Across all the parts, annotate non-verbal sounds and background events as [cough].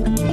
صباح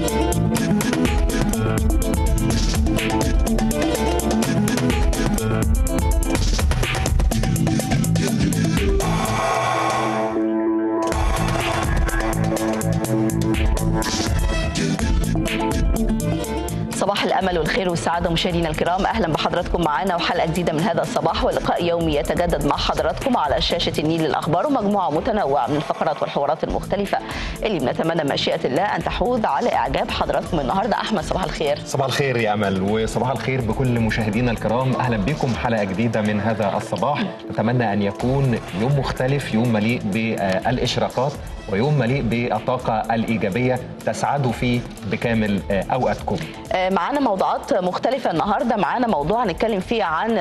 والسعاده مشاهدينا الكرام أهلا بحضراتكم معانا وحلقة جديدة من هذا الصباح ولقاء يومي يتجدد مع حضراتكم على شاشة النيل للاخبار ومجموعة متنوعة من الفقرات والحوارات المختلفة. اللي بنتمنى مشيئة الله أن تحوز على إعجاب حضراتكم النهارده. أحمد صباح الخير. صباح الخير يا أمل وصباح الخير بكل مشاهدينا الكرام. أهلا بكم حلقة جديدة من هذا الصباح. نتمنى أن يكون يوم مختلف يوم مليء بالإشراقات. ويوم مليء بالطاقة الإيجابية تسعدوا فيه بكامل اوقاتكم معانا موضوعات مختلفة النهاردة. معانا موضوع هنتكلم فيه عن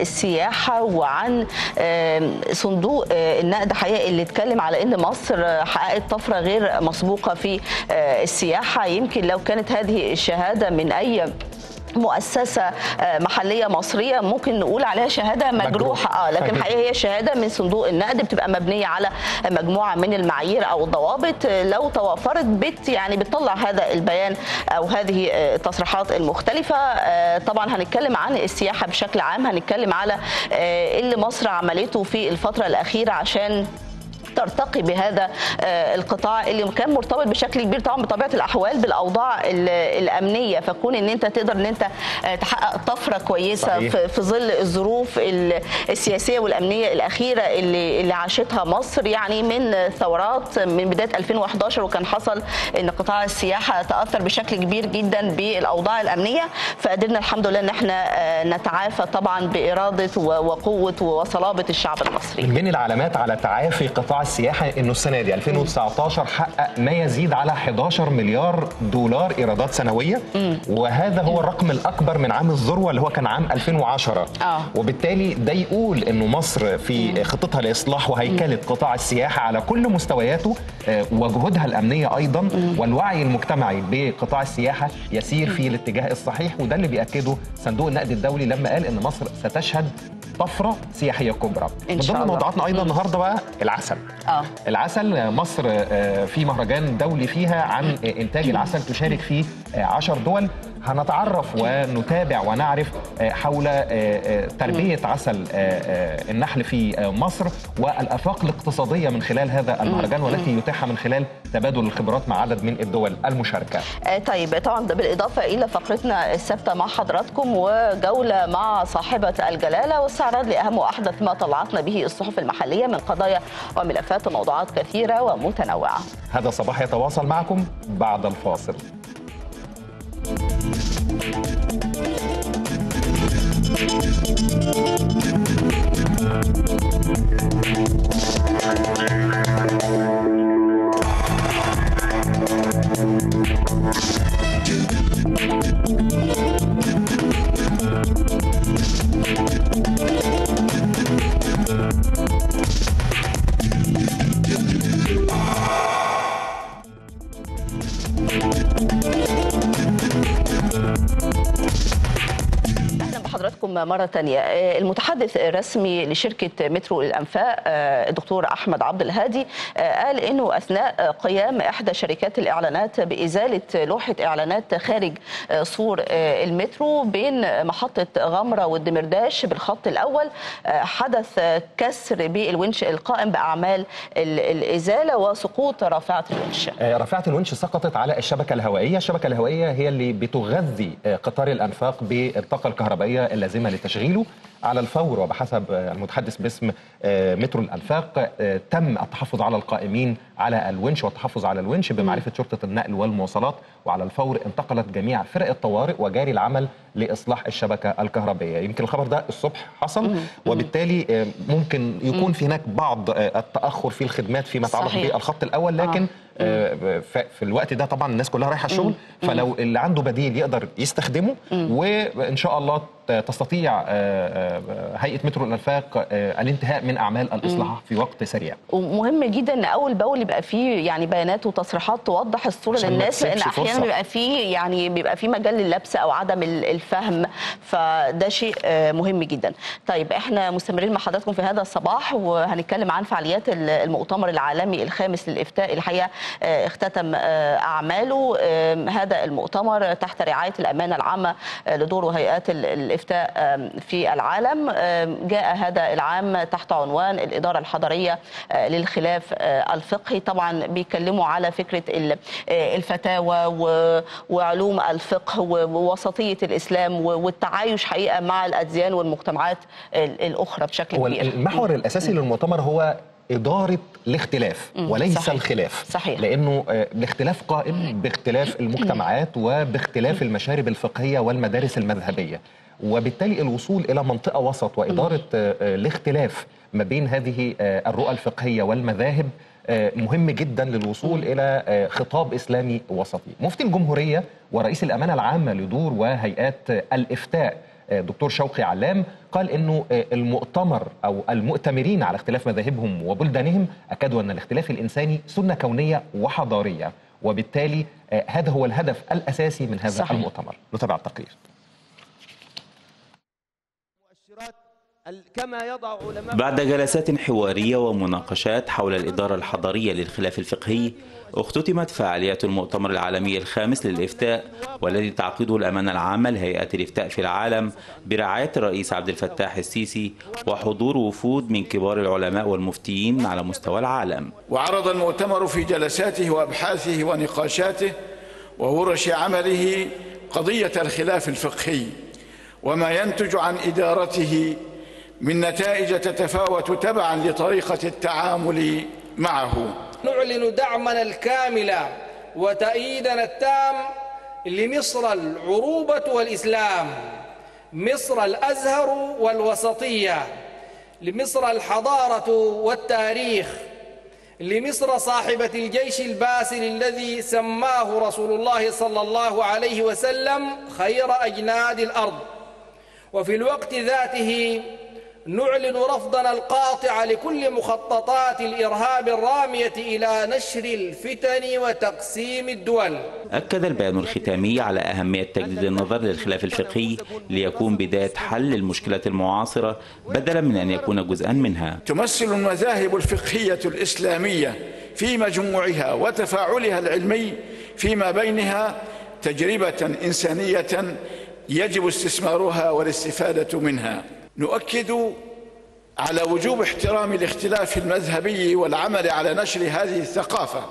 السياحة وعن صندوق النقد حقيقي اللي اتكلم على إن مصر حققت طفرة غير مسبوقة في السياحة. يمكن لو كانت هذه الشهادة من أي مؤسسة محلية مصرية ممكن نقول عليها شهادة مجروحة. آه لكن [laughs] حقيقة هي شهادة من صندوق النقد بتبقى مبنية على مجموعة من المعايير أو الضوابط لو توفرت بت يعني بتطلع هذا البيان أو هذه التصريحات المختلفة. طبعا هنتكلم عن السياحة بشكل عام. هنتكلم على اللي مصر عملته في الفترة الأخيرة عشان ترتقي بهذا القطاع اللي كان مرتبط بشكل كبير طبعا بطبيعة الأحوال بالأوضاع الأمنية فكون إن أنت تقدر إن أنت تحقق طفرة كويسة صحيح. في ظل الظروف السياسية والأمنية الأخيرة اللي اللي عاشتها مصر يعني من ثورات من بداية 2011 وكان حصل إن قطاع السياحة تأثر بشكل كبير جدا بالأوضاع الأمنية فقدرنا الحمد لله إن إحنا نتعافى طبعا بإرادة وقوة وصلابة الشعب المصري. من بين العلامات على تعافي قطاع السياحه إنه السنة دي 2019 حقق ما يزيد على 11 مليار دولار إيرادات سنوية. وهذا هو الرقم الأكبر من عام الذروة اللي هو كان عام 2010 آه. وبالتالي ده يقول إنه مصر في خطتها لإصلاح وهيكلة قطاع السياحة على كل مستوياته وجهودها الأمنية أيضا. والوعي المجتمعي بقطاع السياحة يسير في الاتجاه الصحيح. وده اللي بيأكده صندوق النقد الدولي لما قال إن مصر ستشهد طفرة سياحية كبرى. إن من ضمن موضوعاتنا أيضا النهارده بقى العسل. آه. العسل مصر في مهرجان دولي فيها عن إنتاج العسل تشارك فيه 10 دول هنتعرف ونتابع ونعرف حول تربية عسل النحل في مصر والآفاق الاقتصادية من خلال هذا المهرجان والتي يتاح من خلال تبادل الخبرات مع عدد من الدول المشاركة. طيب طبعا ده بالإضافة إلى فقرتنا الثابتة مع حضراتكم وجولة مع صاحبة الجلالة واستعراض لأهم وأحدث ما طلعتنا به الصحف المحلية من قضايا وملفات وموضوعات كثيرة ومتنوعة. هذا صباح يتواصل معكم بعد الفاصل. حضراتكم مرة تانية. المتحدث الرسمي لشركة مترو الأنفاق الدكتور أحمد عبد الهادي قال أنه أثناء قيام إحدى شركات الإعلانات بإزالة لوحة إعلانات خارج سور المترو بين محطة غمرة والدمرداش بالخط الأول حدث كسر بالونش القائم بأعمال الإزالة وسقوط رافعة الونش. رافعة الونش سقطت على الشبكة الهوائية. الشبكة الهوائية هي اللي بتغذي قطار الأنفاق بالطاقة الكهربائية اللازمة لتشغيله على الفور وبحسب المتحدث باسم مترو الانفاق تم التحفظ على القائمين على الونش والتحفظ على الونش بمعرفة شرطة النقل والمواصلات وعلى الفور انتقلت جميع فرق الطوارئ وجاري العمل لإصلاح الشبكة الكهربائيه يمكن الخبر ده الصبح حصل وبالتالي ممكن يكون في هناك بعض التأخر في الخدمات فيما يتعلق بالخط الأول لكن آه. في الوقت ده طبعا الناس كلها رايحة الشغل فلو اللي عنده بديل يقدر يستخدمه وإن شاء الله تستطيع آه، آه، هيئة مترو الأنفاق آه، الانتهاء من أعمال الإصلاح في وقت سريع. ومهم جدا إن أول باول يبقى فيه يعني بيانات وتصريحات توضح الصورة للناس لأن أحيانا. بيبقى فيه يعني بيبقى فيه مجال للبس أو عدم ال- الفهم. فده شيء مهم جدا. طيب إحنا مستمرين مع حضراتكم في هذا الصباح وهنتكلم عن فعاليات ال- المؤتمر العالمي الخامس للإفتاء. الحقيقة اختتم أعماله. هذا المؤتمر تحت رعاية الأمانة العامة لدور هيئات ال- الافتاء في العالم جاء هذا العام تحت عنوان الإدارة الحضرية آه، للخلاف آه، الفقهي. طبعا بيتكلموا على فكرة ال- آه، الفتاوى وعلوم الفقه ووسطية الإسلام و- والتعايش حقيقة مع الأديان والمجتمعات ال- الأخرى بشكل كبير. المحور الأساسي للمؤتمر هو إدارة الاختلاف. وليس صحيح. الخلاف. صحيح. لأنه الاختلاف قائم باختلاف [clears throat] المجتمعات وباختلاف المشارب الفقهية والمدارس المذهبية. وبالتالي الوصول إلى منطقة وسط وإدارة آه، آه، الاختلاف ما بين هذه آه، الرؤى الفقهية والمذاهب مهم جدا للوصول إلى آه، خطاب إسلامي وسطي. مفتي الجمهورية ورئيس الأمانة العامة لدور وهيئات الإفتاء دكتور شوقي علام قال إنه المؤتمر أو المؤتمرين على اختلاف مذاهبهم وبلدانهم أكدوا أن الاختلاف الإنساني سنة كونية وحضارية وبالتالي هذا هو الهدف الأساسي من هذا صحيح. المؤتمر. نتابع التقرير. كما يضع علماء بعد جلسات حوارية ومناقشات حول الإدارة الحضرية للخلاف الفقهي اختتمت فعاليات المؤتمر العالمي الخامس للإفتاء والذي تعقده الأمانة العامة لهيئات الإفتاء في العالم برعاية الرئيس عبد الفتاح السيسي وحضور وفود من كبار العلماء والمفتيين على مستوى العالم. وعرض المؤتمر في جلساته وأبحاثه ونقاشاته وورش عمله قضية الخلاف الفقهي وما ينتج عن إدارته من نتائج تتفاوت تبعا لطريقة التعامل معه. نعلن دعمنا الكامل وتأييدنا التام لمصر العروبة والإسلام مصر الأزهر والوسطية لمصر الحضارة والتاريخ لمصر صاحبة الجيش الباسل الذي سماه رسول الله صلى الله عليه وسلم خير أجناد الأرض. وفي الوقت ذاته نعلن رفضنا القاطع لكل مخططات الإرهاب الرامية إلى نشر الفتن وتقسيم الدول. أكد البيان الختامي على أهمية تجديد النظر للخلاف الفقهي ليكون بداية حل المشكلة المعاصرة بدلا من أن يكون جزءا منها. تمثل المذاهب الفقهية الإسلامية في مجموعها وتفاعلها العلمي فيما بينها تجربة إنسانية يجب استثمارها والاستفادة منها. نؤكد على وجوب احترام الاختلاف المذهبي والعمل على نشر هذه الثقافة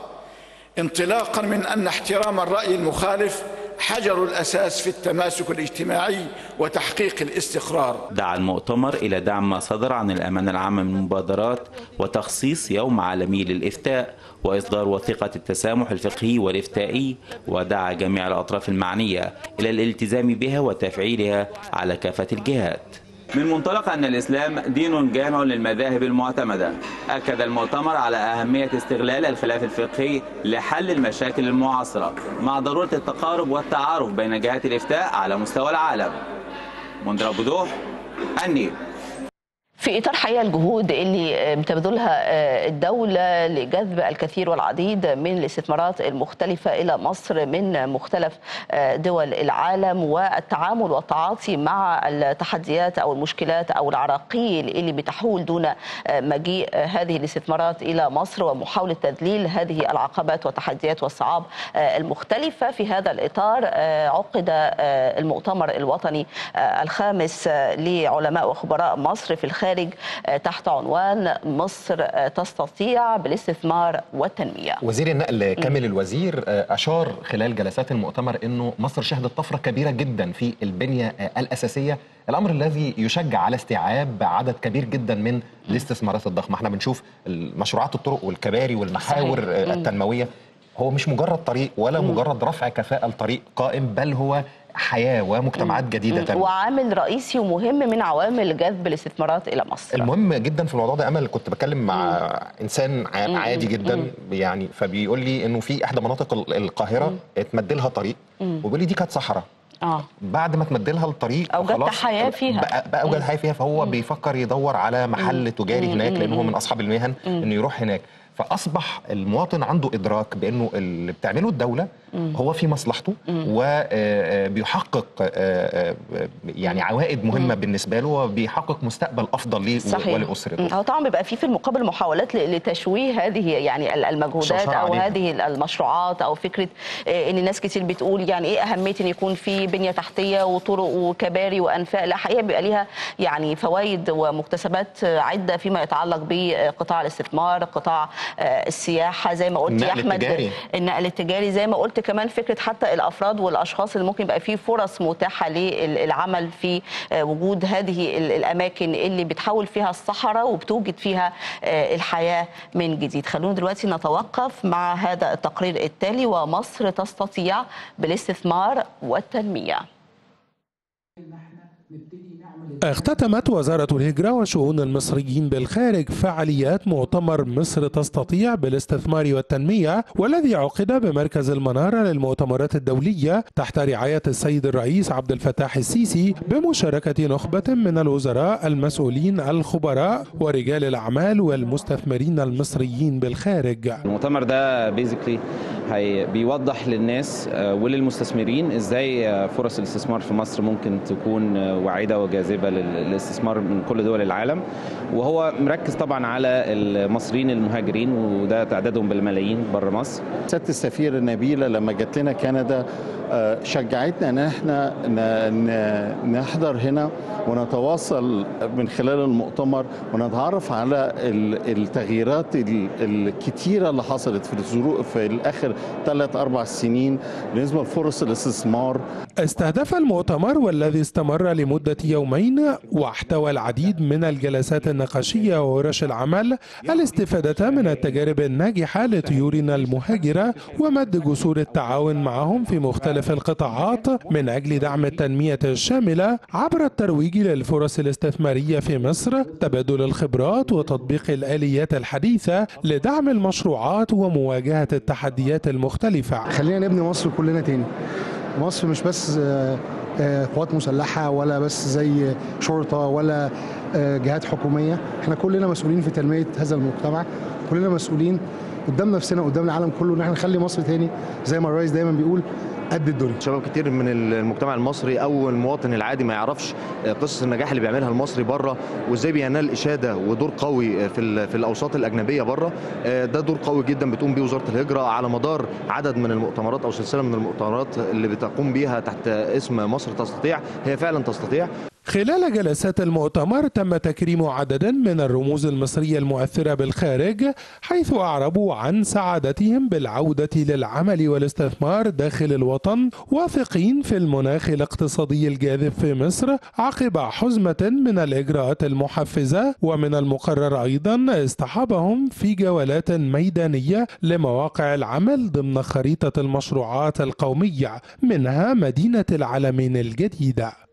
انطلاقا من أن احترام الرأي المخالف حجر الأساس في التماسك الاجتماعي وتحقيق الاستقرار. دعا المؤتمر إلى دعم ما صدر عن الأمانة العامة من مبادرات وتخصيص يوم عالمي للإفتاء وإصدار وثيقة التسامح الفقهي والإفتائي ودعا جميع الأطراف المعنية إلى الالتزام بها وتفعيلها على كافة الجهات. من منطلق أن الإسلام دين جامع للمذاهب المعتمدة. أكد المؤتمر على أهمية استغلال الخلاف الفقهي لحل المشاكل المعاصرة مع ضرورة التقارب والتعارف بين جهات الإفتاء على مستوى العالم. منذر دوح النيل. في إطار حقيقه الجهود اللي بتبذلها الدولة لجذب الكثير والعديد من الاستثمارات المختلفة إلى مصر من مختلف دول العالم والتعامل والتعاطي مع التحديات أو المشكلات أو العراقيل اللي بتحول دون مجيء هذه الاستثمارات إلى مصر ومحاولة تذليل هذه العقبات والتحديات والصعاب المختلفة. في هذا الإطار عقد المؤتمر الوطني الخامس لعلماء وخبراء مصر في الخارج الخارج تحت عنوان مصر تستطيع بالاستثمار والتنمية. وزير النقل كامل الوزير أشار خلال جلسات المؤتمر أنه مصر شهدت طفرة كبيرة جدا في البنية الأساسية. الأمر الذي يشجع على استيعاب عدد كبير جدا من الاستثمارات الضخمة. إحنا بنشوف مشروعات الطرق والكباري والمحاور صحيح. التنموية. هو مش مجرد طريق ولا. مجرد رفع كفاءة الطريق قائم بل هو حياة ومجتمعات جديدة تانية. وعامل رئيسي ومهم من عوامل جذب الاستثمارات إلى مصر. المهم جدا في الموضوع ده أمل كنت بتكلم مع مم. إنسان عادي جدا مم. يعني فبيقول لي إنه في إحدى مناطق القاهرة اتمد لها طريق وبيقول لي دي كانت صحراء. آه. بعد ما تمد لها الطريق أوجدت خلاص حياة فيها. بقى, بقى أوجد حياة فيها فهو بيفكر يدور على محل تجاري هناك لأنه هو من أصحاب المهن إنه يروح هناك. فأصبح المواطن عنده إدراك بأنه اللي بتعمله الدولة هو في مصلحته وبيحقق يعني عوائد مهمة بالنسبة له وبيحقق مستقبل أفضل ليه صحيح. ولأسرته. هو طبعا بيبقى في في المقابل محاولات لتشويه هذه يعني ال- المجهودات أو عليها. هذه المشروعات أو فكرة آه، إن ناس كتير بتقول يعني إيه أهمية إن يكون في بنية تحتية وطرق وكباري وأنفاق. لا حقيقة بيبقى ليها يعني فوائد ومكتسبات آه، عدة فيما يتعلق بقطاع الاستثمار قطاع آه، السياحة. زي ما قلت يا أحمد التجاري. النقل التجاري. زي ما قلت كمان فكرة حتى الأفراد والأشخاص اللي ممكن يبقى فيه فرص متاحة للعمل في آه، وجود هذه ال- الأماكن اللي بتحول فيها الصحراء وبتوجد فيها آه، الحياة من جديد. خلونا دلوقتي نتوقف مع هذا التقرير التالي ومصر تستطيع بالاستثمار والتنمية. اختتمت وزارة الهجرة وشؤون المصريين بالخارج فعاليات مؤتمر مصر تستطيع بالاستثمار والتنمية والذي عقد بمركز المنارة للمؤتمرات الدولية تحت رعاية السيد الرئيس عبد الفتاح السيسي بمشاركة نخبة من الوزراء المسؤولين الخبراء ورجال الأعمال والمستثمرين المصريين بالخارج. المؤتمر ده بيزيكلي هي بيوضح للناس آه، وللمستثمرين إزاي آه، فرص الاستثمار في مصر ممكن تكون آه، واعده وجاذبة لل- للاستثمار من كل دول العالم. وهو مركز طبعا على المصريين المهاجرين وده تعدادهم بالملايين بره مصر. سياده السفير نبيله لما جت لنا كندا شجعتنا إن إحنا نحضر هنا ونتواصل من خلال المؤتمر ونتعرف على ال- التغييرات ال- الكتيرة اللي حصلت في الظروف في الآخر ثلاث أربع سنين بالنسبة لفرص الاستثمار. استهدف المؤتمر والذي استمر لمدة يومين واحتوى العديد من الجلسات النقاشية وورش العمل الاستفادة من التجارب الناجحة لطيورنا المهاجرة ومد جسور التعاون معهم في مختلف القطاعات من أجل دعم التنمية الشاملة عبر الترويج للفرص الاستثمارية في مصر تبادل الخبرات وتطبيق الآليات الحديثة لدعم المشروعات ومواجهة التحديات المختلفة. خلينا نبني مصر كلنا تاني. مصر مش بس آه، آه، قوات مسلحة ولا بس زي شرطة ولا آه، جهات حكومية. إحنا كلنا مسؤولين في تنمية هذا المجتمع. كلنا مسؤولين قدام نفسنا قدام العالم كله إن إحنا نخلي مصر تاني. زي ما الرئيس دايما بيقول قد الدنيا شباب كتير من المجتمع المصري أو المواطن العادي ما يعرفش قصص النجاح اللي بيعملها المصري بره وإزاي بينال إشادة ودور قوي في ال- في الأوساط الأجنبية بره ده دور قوي جدا بتقوم بيه وزارة الهجرة على مدار عدد من المؤتمرات أو سلسلة من المؤتمرات اللي بتقوم بيها تحت اسم مصر تستطيع. هي فعلا تستطيع. خلال جلسات المؤتمر تم تكريم عدد من الرموز المصرية المؤثرة بالخارج حيث أعربوا عن سعادتهم بالعودة للعمل والاستثمار داخل الوطن واثقين في المناخ الاقتصادي الجاذب في مصر عقب حزمة من الإجراءات المحفزة ومن المقرر أيضا اصطحابهم في جولات ميدانية لمواقع العمل ضمن خريطة المشروعات القومية منها مدينة العالمين الجديدة.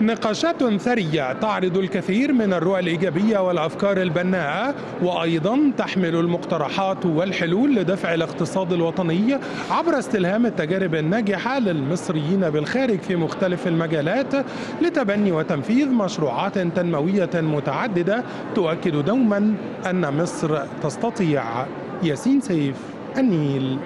نقاشات ثرية تعرض الكثير من الرؤى الإيجابية والأفكار البناءة وأيضا تحمل المقترحات والحلول لدفع الاقتصاد الوطني عبر استلهام التجارب الناجحة للمصريين بالخارج في مختلف المجالات لتبني وتنفيذ مشروعات تنموية متعددة تؤكد دوما أن مصر تستطيع. ياسين سيف النيل.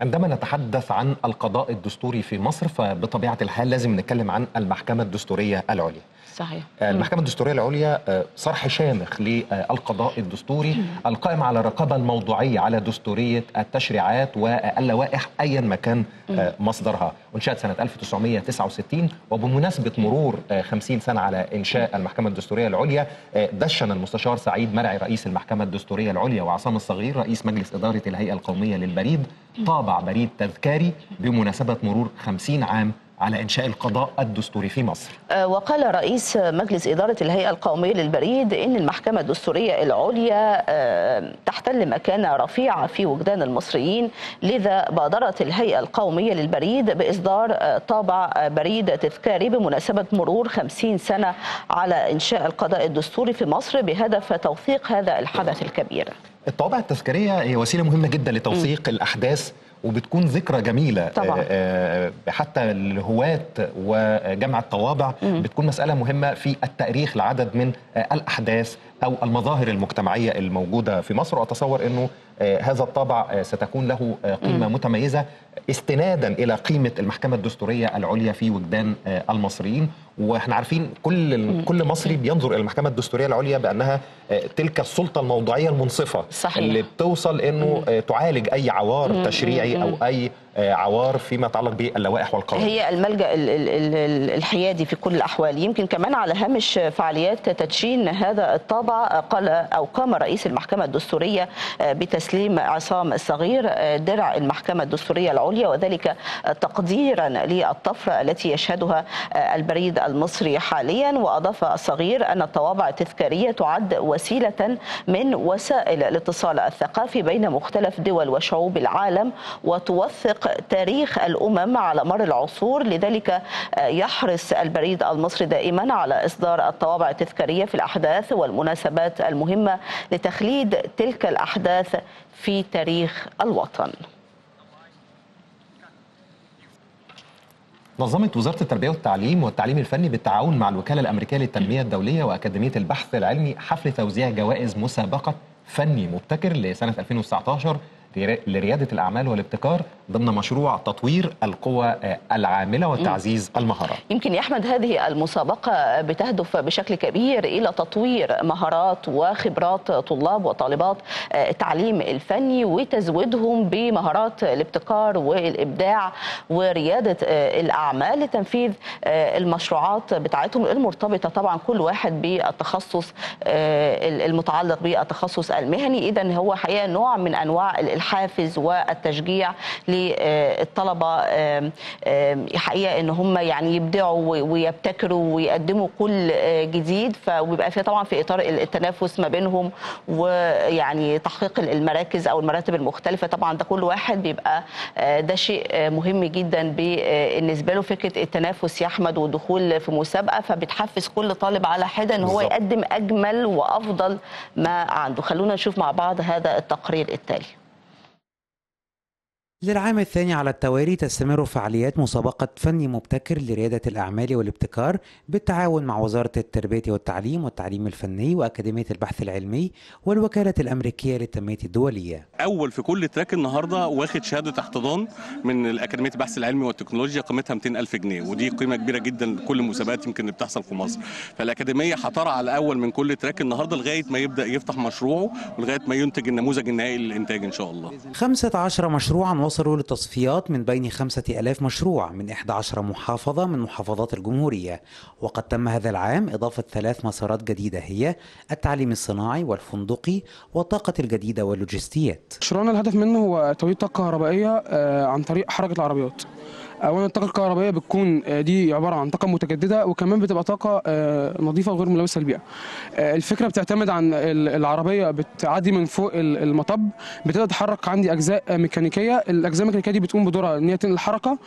عندما نتحدث عن القضاء الدستوري في مصر فبطبيعة الحال لازم نتكلم عن المحكمة الدستورية العليا. صحيح. المحكمة الدستورية العليا آه، صرح شامخ للقضاء الدستوري القائم على الرقابة الموضوعية على دستورية التشريعات واللوائح أيا ما كان آه، مصدرها. وانشأت سنة 1969 وبمناسبة مرور آه، 50 سنة على إنشاء المحكمة الدستورية العليا آه، دشن المستشار سعيد مرعي رئيس المحكمة الدستورية العليا وعصام الصغير رئيس مجلس إدارة الهيئة القومية للبريد طابع بريد تذكاري بمناسبة مرور 50 عام على إنشاء القضاء الدستوري في مصر. آه، وقال رئيس مجلس إدارة الهيئة القومية للبريد إن المحكمة الدستورية العليا آه، تحتل مكانة رفيعة في وجدان المصريين لذا بادرت الهيئة القومية للبريد بإصدار آه، طابع بريد تذكاري بمناسبة مرور 50 سنة على إنشاء القضاء الدستوري في مصر بهدف توثيق هذا الحدث الكبير. الطوابع التذكارية هي وسيلة مهمة جدا لتوثيق الأحداث وبتكون ذكرى جميلة. طبعاً. آه، آه، حتى الهواة وجمع الطوابع بتكون مسألة مهمة في التأريخ لعدد من آه، الأحداث أو المظاهر المجتمعية الموجودة في مصر. وأتصور أنه آه، هذا الطابع آه، ستكون له آه، قيمة متميزة استنادا إلى قيمة المحكمة الدستورية العليا في وجدان آه، المصريين. وإحنا عارفين كل كل مصري بينظر إلى المحكمة الدستورية العليا بأنها آه، تلك السلطة الموضوعيه المنصفة صحيح. اللي بتوصل إنه آه، تعالج أي عوار تشريعي أو أي آه، عوار فيما يتعلق باللوائح والقوانين هي الملجأ ال- ال- ال- الحيادي في كل الأحوال. يمكن كمان على هامش فعاليات تدشين هذا الطابع قال أو قام رئيس المحكمة الدستورية بتسليم عصام الصغير درع المحكمة الدستورية العليا وذلك تقديرا للطفرة التي يشهدها البريد المصري حاليا. وأضاف الصغير أن الطوابع التذكارية تعد وسيلة من وسائل الاتصال الثقافي بين مختلف دول وشعوب العالم وتوثق تاريخ الأمم على مر العصور. لذلك يحرص البريد المصري دائما على إصدار الطوابع التذكارية في الأحداث والمناسبات المهمة لتخليد تلك الأحداث في تاريخ الوطن. نظمت وزارة التربية والتعليم والتعليم الفني بالتعاون مع الوكالة الأمريكية للتنمية الدولية وأكاديمية البحث العلمي حفل توزيع جوائز مسابقة فني مبتكر لسنة 2019 لريادة الأعمال والابتكار ضمن مشروع تطوير القوى العاملة وتعزيز المهارات. يمكن يا أحمد هذه المسابقة بتهدف بشكل كبير إلى تطوير مهارات وخبرات طلاب وطالبات التعليم الفني وتزويدهم بمهارات الابتكار والإبداع وريادة الأعمال. لتنفيذ المشروعات بتاعتهم المرتبطة طبعا كل واحد بالتخصص المتعلق بالتخصص المهني. اذا هو حقيقه نوع من أنواع الحافز والتشجيع للطلبة حقيقة إن هم يعني يبدعوا ويبتكروا ويقدموا كل جديد. فبيبقى في طبعا في إطار التنافس ما بينهم ويعني تحقيق المراكز أو المراتب المختلفة. طبعا ده كل واحد بيبقى ده شيء مهم جدا بالنسبة له فكرة التنافس يا أحمد والدخول في مسابقة. فبتحفز كل طالب على حدة إن هو يقدم أجمل وأفضل ما عنده. خلونا نشوف مع بعض هذا التقرير التالي. للعام الثاني على التوالي تستمر فعاليات مسابقة فني مبتكر لريادة الأعمال والابتكار بالتعاون مع وزارة التربية والتعليم والتعليم الفني وأكاديمية البحث العلمي والوكالة الأمريكية للتنمية الدولية. أول في كل تراك النهاردة واخد شهادة احتضان من الأكاديمية البحث العلمي والتكنولوجيا قيمتها 200 ألف جنيه ودي قيمة كبيرة جدا لكل المسابقات يمكن اللي بتحصل في مصر. فالأكاديمية هترعى الأول من كل تراك النهاردة لغاية ما يبدأ يفتح مشروعه ولغاية ما ينتج النموذج النهائي للإنتاج إن شاء الله. 15 مشروعا وصلوا للتصفيات من بين 5000 مشروع من 11 محافظة من محافظات الجمهورية. وقد تم هذا العام إضافة ثلاث مسارات جديدة هي التعليم الصناعي والفندقي والطاقة الجديدة واللوجستيات. مشروعنا الهدف منه هو توليد طاقة كهربائية عن طريق حركة العربيات. اولا الطاقة الكهربائية بتكون دي عبارة عن طاقة متجددة وكمان بتبقى طاقة نظيفة وغير ملوثة للبيئة. الفكرة بتعتمد عن العربية بتعدي من فوق المطب بتبدا تحرك عندي أجزاء ميكانيكية. الأجزاء الميكانيكية دي بتقوم بدورها إن هي تنقل الحركه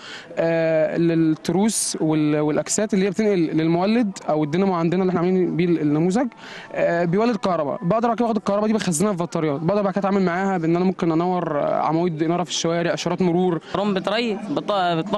للتروس والأكسات اللي هي بتنقل للمولد أو الدينامو عندنا اللي إحنا عاملين بيه النموذج بيولد كهرباء. بقدر اخد الكهرباء دي بخزنها في بطاريات. بقدر بعد كده أتعامل معاها بإن أنا ممكن أنور عواميد اناره في الشوارع إشارات مرور. رم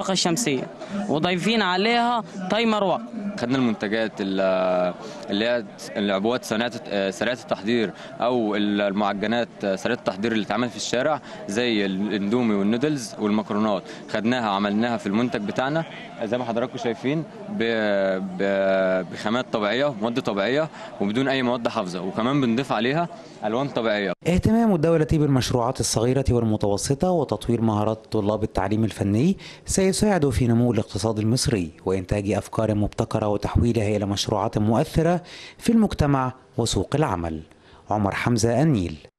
بتري بالطاقه الشمسية. وضايفين عليها تايمر وقت خدنا المنتجات اللي هي العبوات سريعه التحضير أو المعجنات سريعه التحضير اللي اتعمل في الشارع زي الاندومي والنودلز والمكرونات. خدناها عملناها في المنتج بتاعنا. زي ما حضراتكم شايفين بخامات طبيعية ومواد طبيعية وبدون أي مواد حافظة وكمان بنضيف عليها ألوان طبيعية. اهتمام الدولة بالمشروعات الصغيرة والمتوسطة وتطوير مهارات طلاب التعليم الفني سيساعد في نمو الاقتصاد المصري وإنتاج أفكار مبتكرة وتحويلها إلى مشروعات مؤثرة في المجتمع وسوق العمل. عمر حمزة النيل.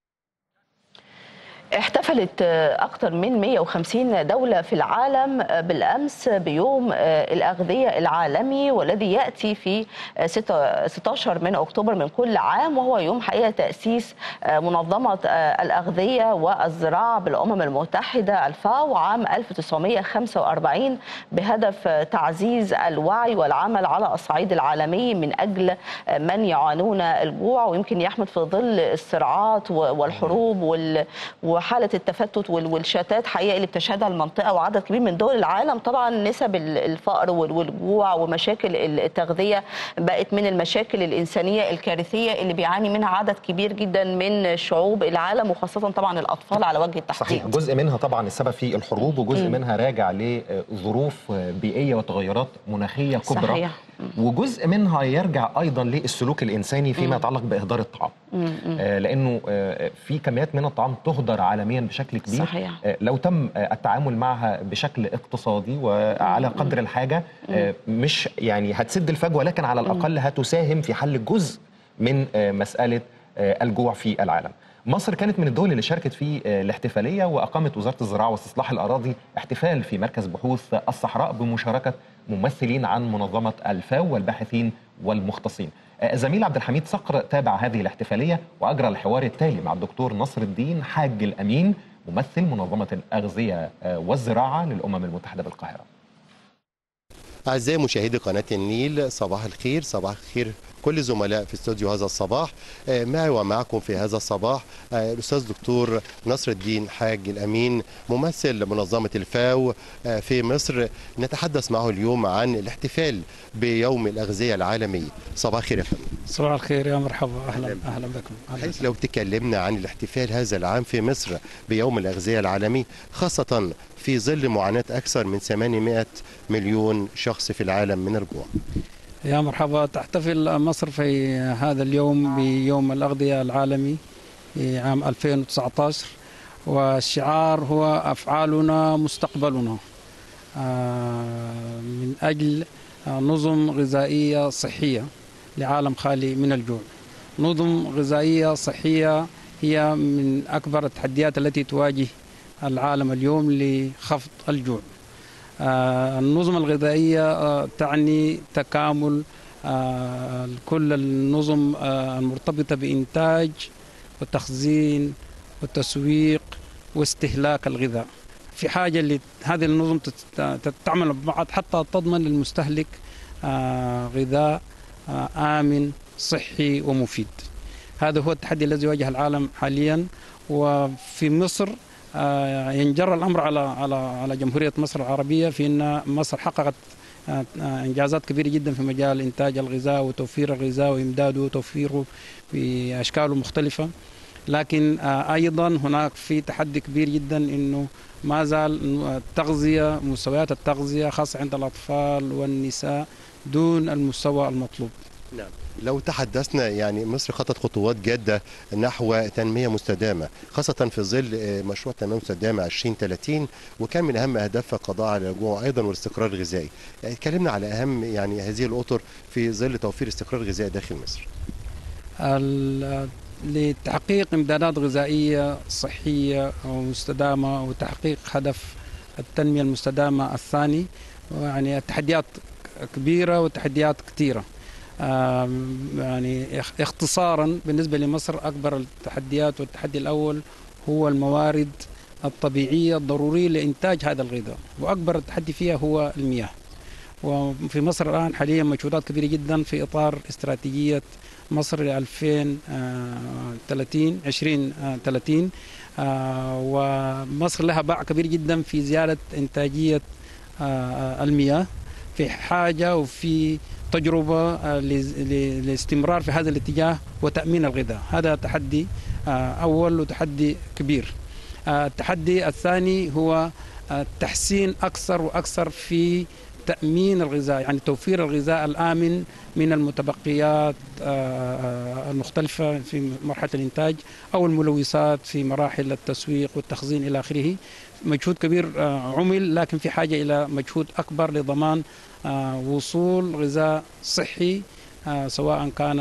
احتفلت أكثر من 150 دولة في العالم بالأمس بيوم الأغذية العالمي والذي يأتي في 16 من أكتوبر من كل عام وهو يوم حقيقة تأسيس منظمة الأغذية والزراعة بالأمم المتحدة الفاو عام 1945 بهدف تعزيز الوعي والعمل على الصعيد العالمي من أجل من يعانون الجوع ويمكن يحمد في ظل الصراعات والحروب وال وحاله التفتت وال- والشتات حقيقه اللي بتشهدها المنطقة وعدد كبير من دول العالم طبعا نسب ال- الفقر وال- والجوع ومشاكل التغذية بقت من المشاكل الإنسانية الكارثية اللي بيعاني منها عدد كبير جدا من شعوب العالم وخاصة طبعا الأطفال على وجه التحديد صحيح جزء منها طبعا السبب في الحروب وجزء مم. منها راجع لظروف بيئية وتغيرات مناخية كبرى صحيح. وجزء منها يرجع أيضا للسلوك الإنساني فيما. يتعلق بإهدار الطعام. آه، لأنه آه، في كميات من الطعام تهدر عالميا بشكل كبير صحيح. آه، لو تم التعامل معها بشكل اقتصادي وعلى. قدر الحاجة مش يعني هتسد الفجوة لكن على الأقل هتساهم في حل جزء من مسألة الجوع في العالم مصر كانت من الدول اللي شاركت في الاحتفالية وأقامت وزارة الزراعة واستصلاح الأراضي احتفال في مركز بحوث الصحراء بمشاركة ممثلين عن منظمة الفاو والباحثين والمختصين. آه، زميل عبد الحميد صقر تابع هذه الاحتفالية وأجرى الحوار التالي مع الدكتور نصر الدين حاج الأمين ممثل منظمة الأغذية آه، والزراعة للأمم المتحدة بالقاهرة. أعزائي مشاهدي قناة النيل صباح الخير صباح الخير كل زملاء في استوديو هذا الصباح. آه، معي ومعكم في هذا الصباح آه، الأستاذ دكتور نصر الدين حاج الأمين ممثل منظمة الفاو آه، في مصر. نتحدث معه اليوم عن الاحتفال بيوم الأغذية العالمي. صباح الخير يا فندم. صباح الخير يا مرحبا. أهلا أهلا. بكم. أهلاً حيث لو تكلمنا عن الاحتفال هذا العام في مصر بيوم الأغذية العالمي خاصة في ظل معاناة أكثر من 800 مليون شخص في العالم من الجوع. يا مرحبا. تحتفل مصر في هذا اليوم بيوم الأغذية العالمي عام 2019 والشعار هو أفعالنا مستقبلنا. آه، من أجل نظم غذائية صحية لعالم خالي من الجوع. نظم غذائية صحية هي من أكبر التحديات التي تواجه العالم اليوم لخفض الجوع. النظم الغذائية آه، تعني تكامل آه، كل النظم آه، المرتبطة بإنتاج وتخزين وتسويق واستهلاك الغذاء. في حاجة لهذه النظم تعمل بعض حتى تضمن للمستهلك آه، غذاء آه، آمن صحي ومفيد. هذا هو التحدي الذي يواجه العالم حاليا. وفي مصر آه، ينجر الأمر على على على جمهورية مصر العربية في إن مصر حققت آه، آه، إنجازات كبيرة جدا في مجال إنتاج الغذاء وتوفير الغذاء وإمداده وتوفيره باشكاله المختلفه لكن آه، أيضا هناك في تحدي كبير جدا إنه ما زال التغذية مستويات التغذية خاصة عند الأطفال والنساء دون المستوى المطلوب. نعم. لو تحدثنا يعني مصر خطت خطوات جادة نحو تنمية مستدامة خاصة في ظل آه، مشروع تنمية مستدامة 2030 وكان من أهم أهدافها القضاء على الجوع أيضا والاستقرار الغذائي يعني اتكلمنا على أهم يعني هذه الأطر في ظل توفير استقرار غذائي داخل مصر. لتحقيق امدادات غذائية صحية ومستدامه وتحقيق هدف التنمية المستدامة الثاني يعني التحديات كبيرة وتحديات كثيرة. آم، يعني إخ- اختصارا بالنسبة لمصر أكبر التحديات والتحدي الأول هو الموارد الطبيعية الضرورية لإنتاج هذا الغذاء وأكبر التحدي فيها هو المياه. وفي مصر الآن حاليا مجهودات كبيرة جدا في إطار استراتيجية مصر 2030 2030 ومصر لها باع كبير جدا في زيادة إنتاجية آه، المياه في حاجة وفي تجربه آه، لاز- ل- لاستمرار في هذا الاتجاه وتأمين الغذاء. هذا تحدي آه، أول وتحدي كبير. آه، التحدي الثاني هو تحسين أكثر وأكثر في تأمين الغذاء يعني توفير الغذاء الآمن من المتبقيات المختلفة في مرحلة الإنتاج أو الملوثات في مراحل التسويق والتخزين إلى آخره. مجهود كبير عمل لكن في حاجة إلى مجهود أكبر لضمان وصول غذاء صحي آه، سواء كان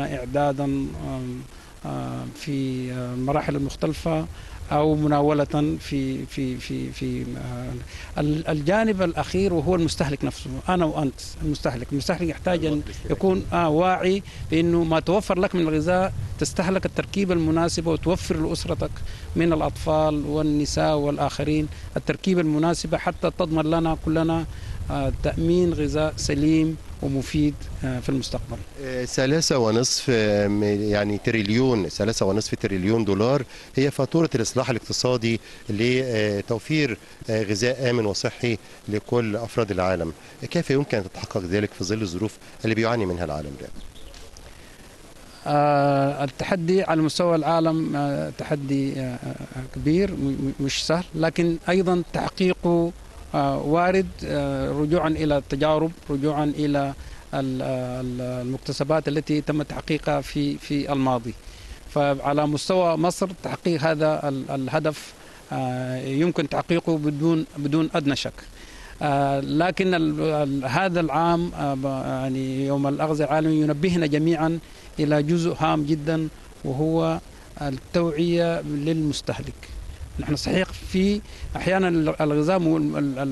آه، في آه، المراحل المختلفه أو مناولة في في في في آه، ال- الجانب الأخير وهو المستهلك نفسه أنا وأنت المستهلك. المستهلك يحتاج أن يكون آه واعي بأنه ما توفر لك من الغذاء تستهلك التركيبة المناسبة وتوفر لأسرتك من الأطفال والنساء والآخرين التركيبة المناسبة حتى تضمن لنا كلنا آه، تأمين غذاء سليم ومفيد آه، في المستقبل ثلاثة ونصف يعني تريليون ثلاثة ونصف تريليون دولار هي فاتورة الإصلاح الاقتصادي لتوفير آه، غذاء آمن وصحي لكل أفراد العالم كيف يمكن أن تتحقق ذلك في ظل الظروف اللي بيعاني منها العالم الآن؟ آه، التحدي على مستوى العالم تحدي كبير مش سهل لكن أيضا تحقيقه وارد آه، رجوعا إلى التجارب رجوعا إلى ال- ال- المكتسبات التي تم تحقيقها في في الماضي. فعلى مستوى مصر تحقيق هذا ال- الهدف آه، يمكن تحقيقه بدون بدون أدنى شك. آه، لكن هذا العام آه، يعني يوم الأغذية العالمي ينبهنا جميعا إلى جزء هام جدا وهو التوعية للمستهلك. نحن صحيح في أحيانا الغذاء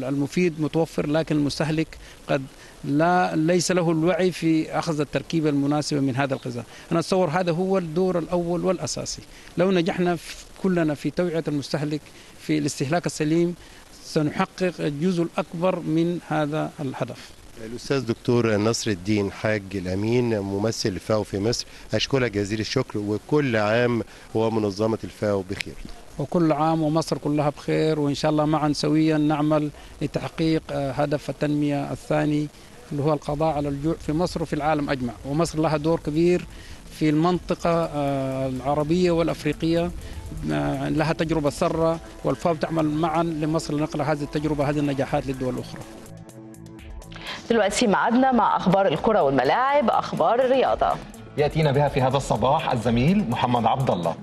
المفيد متوفر لكن المستهلك قد لا ليس له الوعي في أخذ التركيبة المناسبة من هذا الغذاء أنا أتصور هذا هو الدور الأول والأساسي. لو نجحنا كلنا في توعية المستهلك في الاستهلاك السليم سنحقق الجزء الأكبر من هذا الهدف. الأستاذ دكتور نصر الدين حاج الأمين ممثل الفاو في مصر أشكرك جزيل الشكر وكل عام ومنظمة الفاو بخير. وكل عام ومصر كلها بخير وإن شاء الله معا سويا نعمل لتحقيق آه، هدف التنمية الثاني اللي هو القضاء على الجوع في مصر وفي العالم أجمع. ومصر لها دور كبير في المنطقة آه، العربية والأفريقية آه، لها تجربة سرة والفاو تعمل معا لمصر لنقل هذه التجربة هذه النجاحات للدول الأخرى. دلوقتي معادنا مع أخبار الكرة والملاعب أخبار الرياضة. يأتينا بها في هذا الصباح الزميل محمد عبد الله.